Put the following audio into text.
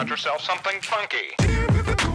got yourself something funky.